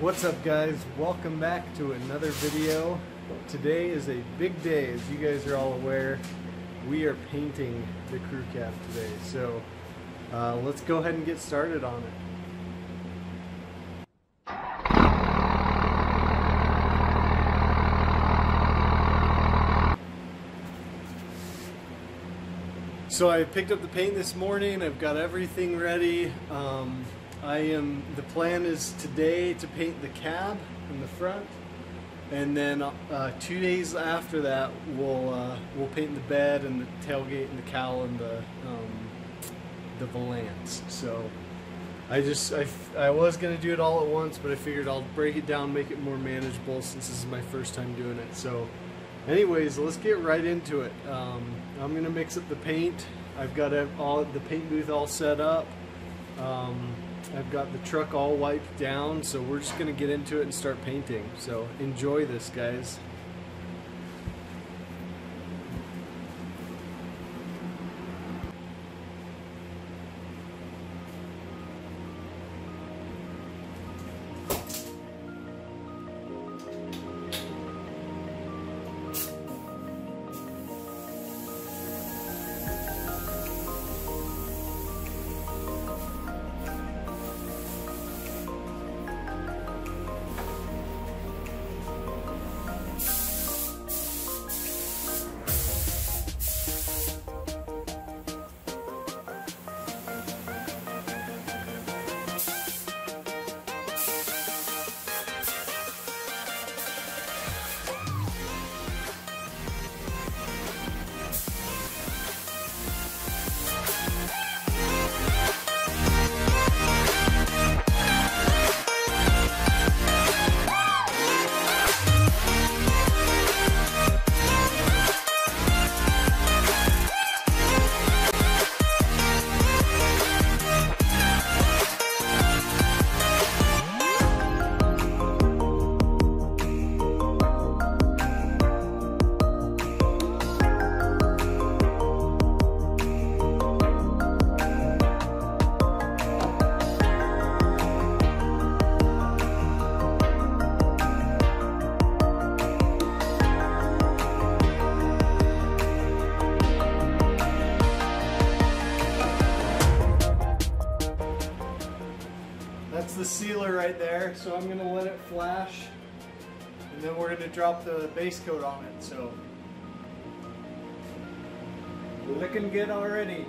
What's up guys? Welcome back to another video. Today is a big day as you guys are all aware. We are painting the crew cab today. So uh, let's go ahead and get started on it. So I picked up the paint this morning. I've got everything ready. Um, I am. The plan is today to paint the cab in the front, and then uh, two days after that, we'll uh, we'll paint the bed and the tailgate and the cowl and the um, the valance. So I just I, I was gonna do it all at once, but I figured I'll break it down, make it more manageable since this is my first time doing it. So. Anyways, let's get right into it. Um, I'm gonna mix up the paint. I've got all the paint booth all set up. Um, I've got the truck all wiped down, so we're just gonna get into it and start painting. So enjoy this, guys. The sealer right there, so I'm gonna let it flash and then we're gonna drop the base coat on it, so. Looking good already.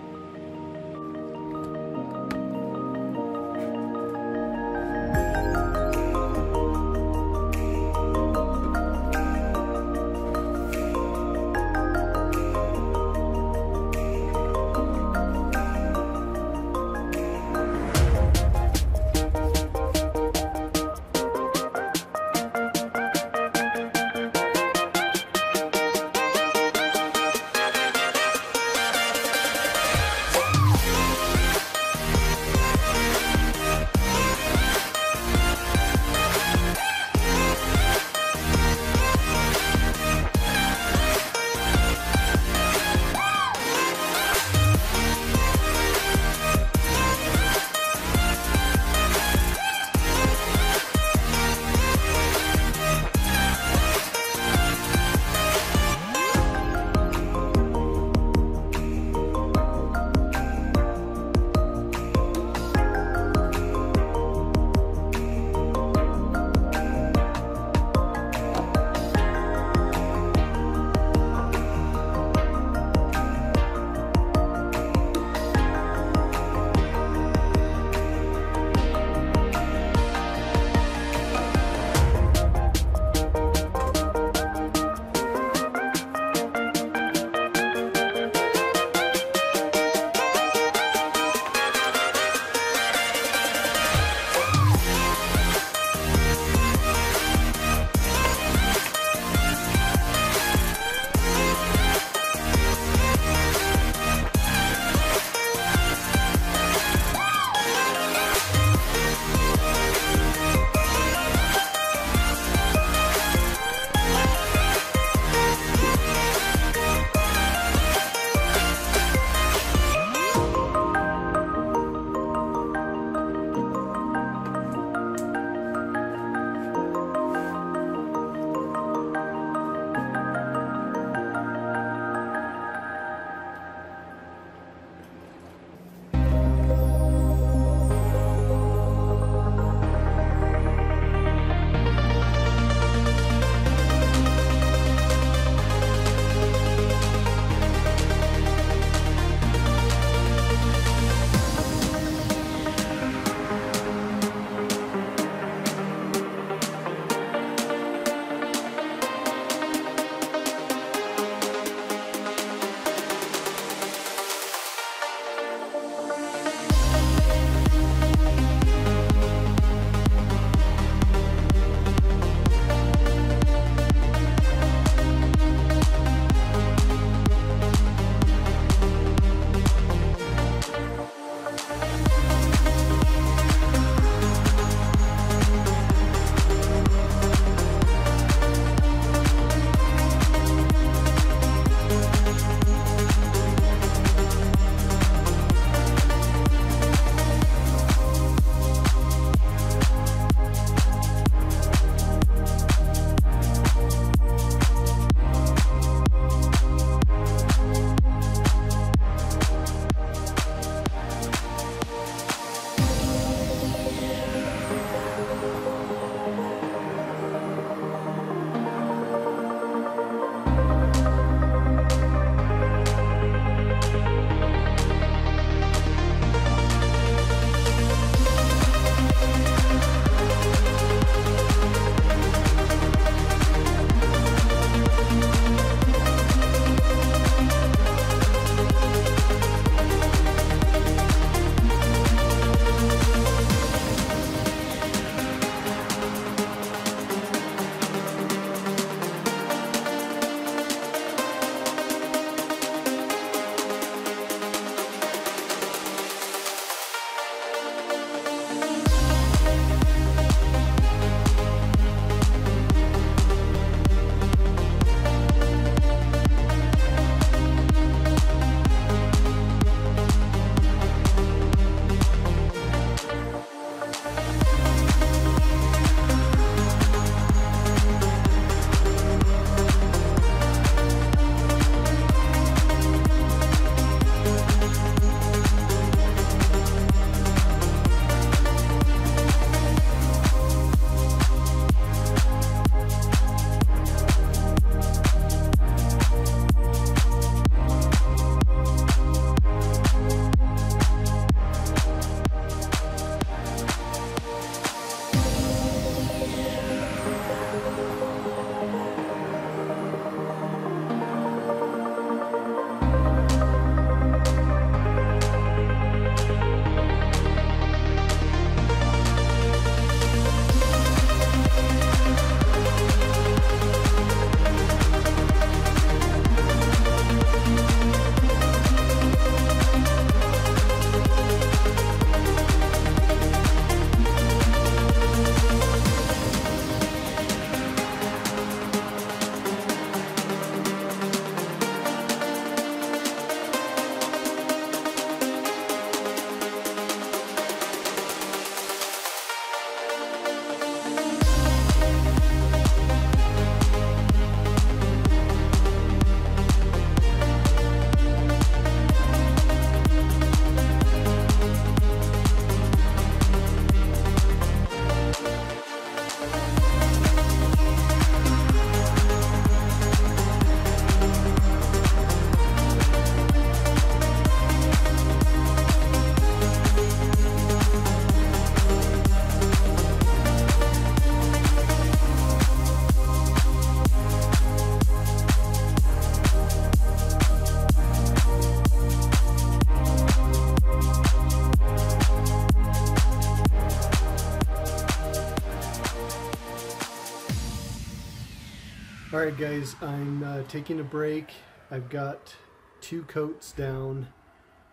All right, guys, I'm uh, taking a break. I've got two coats down.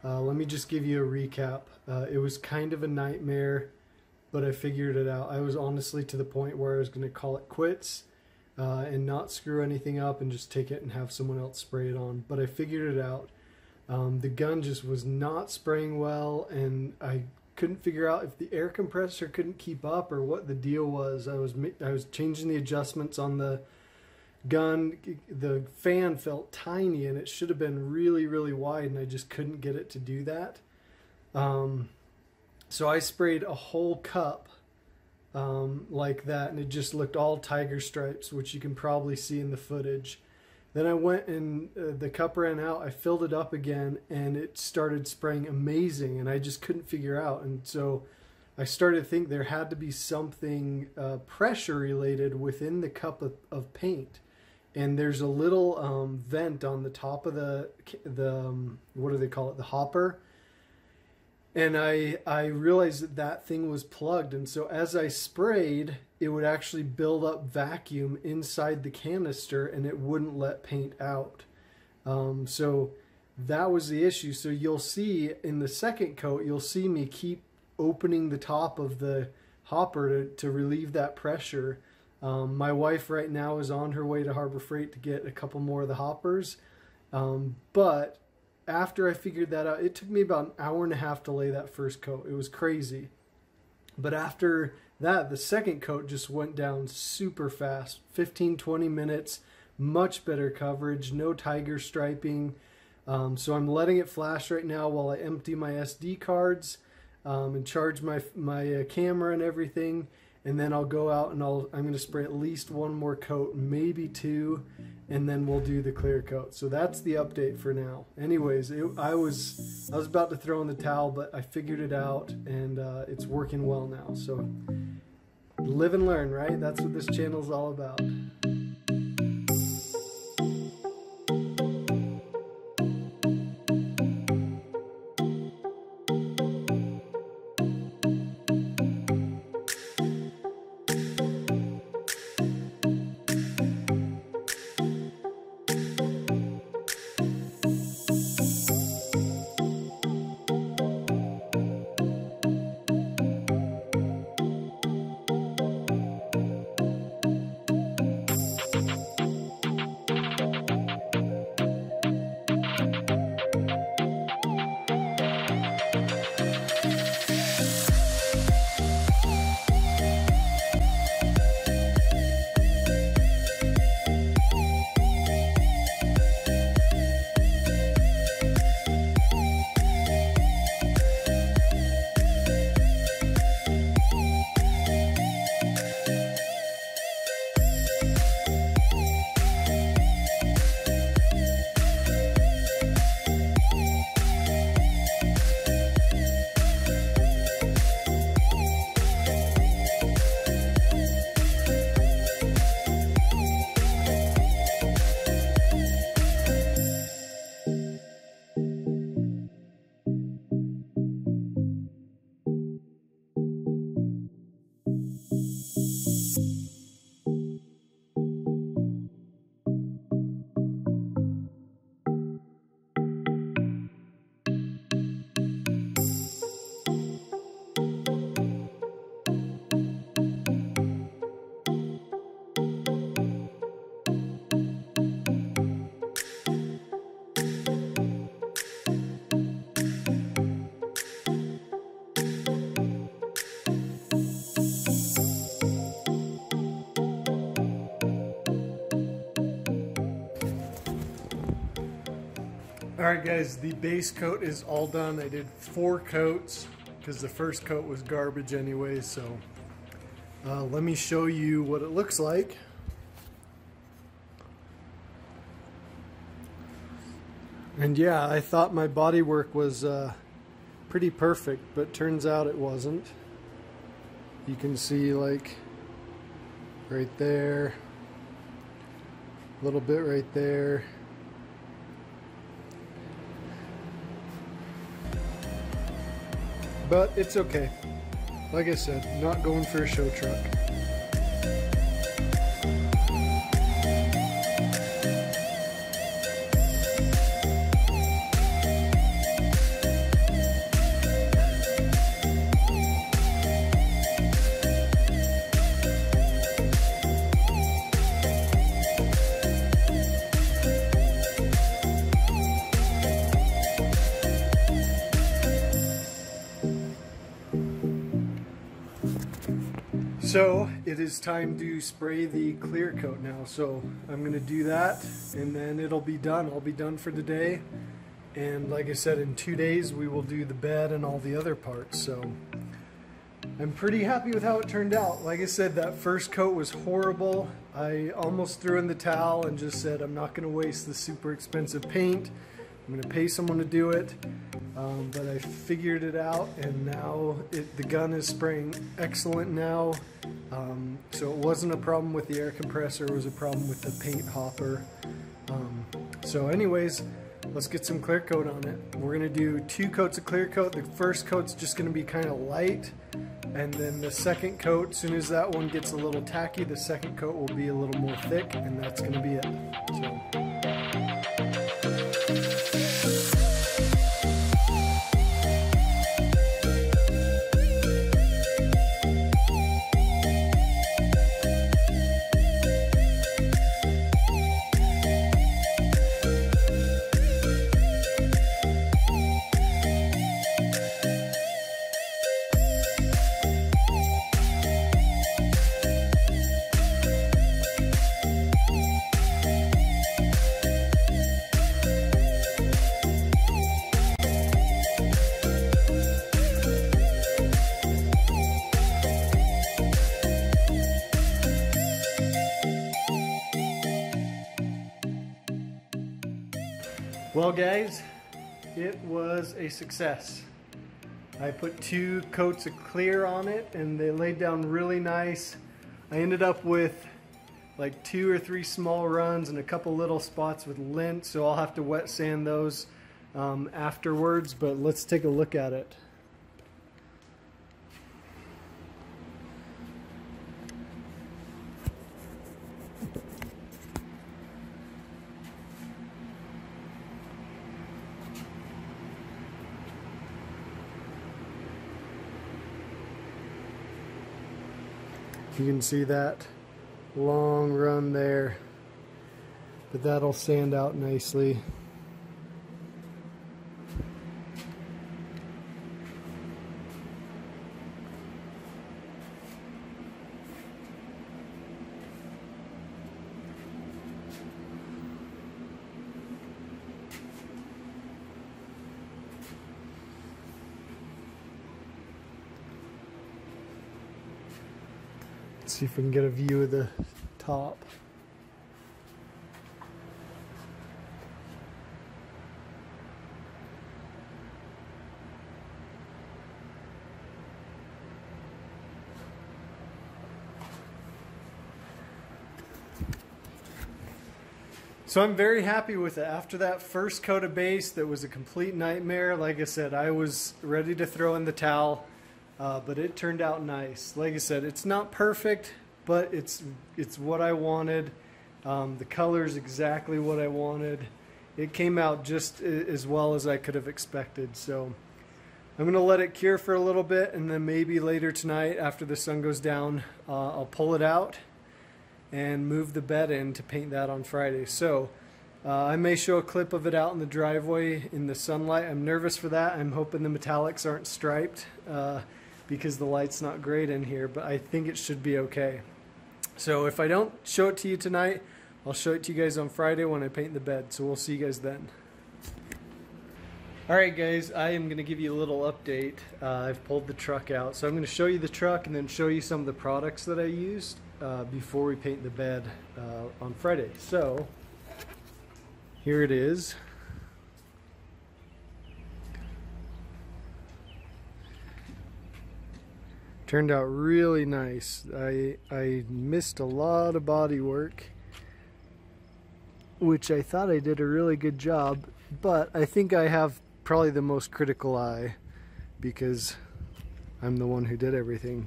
Uh, let me just give you a recap. Uh, it was kind of a nightmare, but I figured it out. I was honestly to the point where I was going to call it quits uh, and not screw anything up and just take it and have someone else spray it on. But I figured it out. Um, the gun just was not spraying well, and I couldn't figure out if the air compressor couldn't keep up or what the deal was. I was I was changing the adjustments on the gun. The fan felt tiny, and it should have been really really wide, and I just couldn't get it to do that. Um, so I sprayed a whole cup um, like that, and it just looked all tiger stripes, which you can probably see in the footage. Then I went and uh, the cup ran out. I filled it up again, and it started spraying amazing, and I just couldn't figure out. And so I started to think there had to be something uh, pressure related within the cup of, of paint. And there's a little um, vent on the top of the the um, what do they call it? The hopper and I I realized that that thing was plugged, and so as I sprayed, it would actually build up vacuum inside the canister, and it wouldn't let paint out. Um, so that was the issue. So you'll see in the second coat, you'll see me keep opening the top of the hopper to, to relieve that pressure. Um, my wife right now is on her way to Harbor Freight to get a couple more of the hoppers, um, but after I figured that out, it took me about an hour and a half to lay that first coat. It was crazy. But after that, the second coat just went down super fast 15, 20 minutes, much better coverage, no tiger striping. Um, so I'm letting it flash right now while I empty my SD cards um, and charge my, my uh, camera and everything and then I'll go out and I'll I'm going to spray at least one more coat, maybe two, and then we'll do the clear coat. So that's the update for now. Anyways, it, I was I was about to throw in the towel, but I figured it out and uh, it's working well now. So live and learn, right? That's what this channel is all about. All right, guys, the base coat is all done. I did four coats because the first coat was garbage anyway. So uh, let me show you what it looks like. And yeah, I thought my body work was uh, pretty perfect, but turns out it wasn't. You can see like right there, a little bit right there. But it's okay. Like I said, not going for a show truck. So it is time to spray the clear coat now. So I'm gonna do that and then it'll be done. I'll be done for today. And like I said, in two days we will do the bed and all the other parts. So I'm pretty happy with how it turned out. Like I said, that first coat was horrible. I almost threw in the towel and just said, I'm not gonna waste the super expensive paint. I'm gonna pay someone to do it. Um, but I figured it out and now it, the gun is spraying excellent now. Um, so it wasn't a problem with the air compressor, it was a problem with the paint hopper. Um, so anyways, let's get some clear coat on it. We're gonna do two coats of clear coat. The first coat's just gonna be kind of light and then the second coat, as soon as that one gets a little tacky, the second coat will be a little more thick and that's gonna be it. So. Guys, it was a success. I put two coats of clear on it and they laid down really nice. I ended up with like two or three small runs and a couple little spots with lint so I'll have to wet sand those um, afterwards but let's take a look at it. You can see that long run there, but that'll sand out nicely. See if we can get a view of the top. So I'm very happy with it. After that first coat of base that was a complete nightmare, like I said, I was ready to throw in the towel uh, but it turned out nice. Like I said, it's not perfect, but it's it's what I wanted. Um, the color is exactly what I wanted. It came out just as well as I could have expected. So I'm gonna let it cure for a little bit, and then maybe later tonight, after the sun goes down, uh, I'll pull it out and move the bed in to paint that on Friday. So. Uh, I may show a clip of it out in the driveway in the sunlight. I'm nervous for that. I'm hoping the metallics aren't striped. Uh, because the light's not great in here, but I think it should be okay. So if I don't show it to you tonight, I'll show it to you guys on Friday when I paint the bed. So we'll see you guys then. Alright guys, I am going to give you a little update. Uh, I've pulled the truck out. So I'm going to show you the truck and then show you some of the products that I used uh, before we paint the bed uh, on Friday. So here it is. Turned out really nice. I, I missed a lot of body work, which I thought I did a really good job, but I think I have probably the most critical eye because I'm the one who did everything.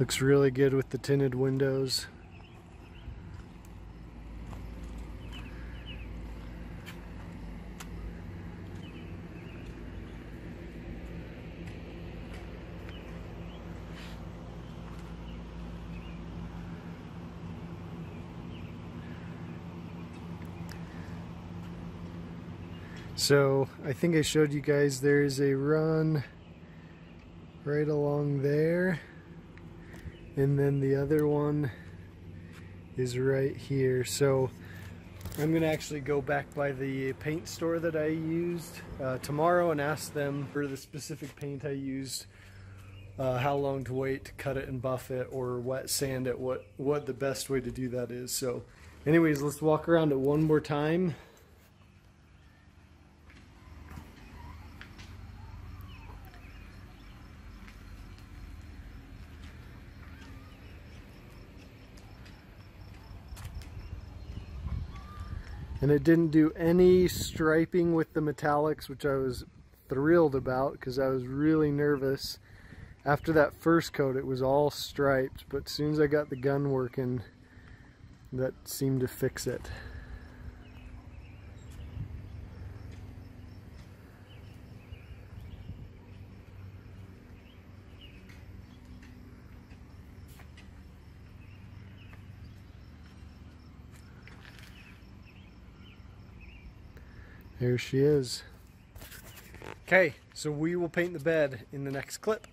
Looks really good with the tinted windows. So I think I showed you guys there's a run right along there. And then the other one is right here. So I'm gonna actually go back by the paint store that I used uh, tomorrow and ask them for the specific paint I used, uh, how long to wait to cut it and buff it or wet sand it, what, what the best way to do that is. So anyways, let's walk around it one more time. And it didn't do any striping with the metallics which I was thrilled about because I was really nervous. After that first coat it was all striped but as soon as I got the gun working that seemed to fix it There she is. Okay, so we will paint the bed in the next clip.